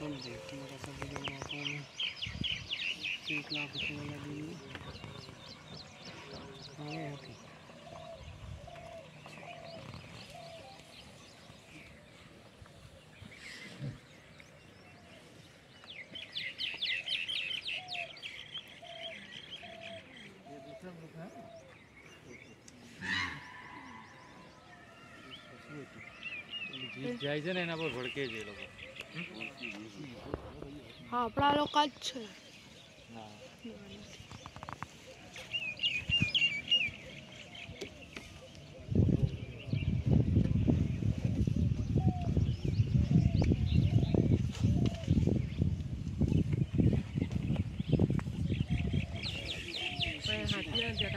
हम देखते हैं कैसा वीडियो बनाता हूँ मैं एक लाख रुपये वाला वीडियो हाँ यहाँ पे જીત જાય છે ને એના પર ભડકે છે એ લોકો Ah, lo cacho. Nah. Pues hatinya dia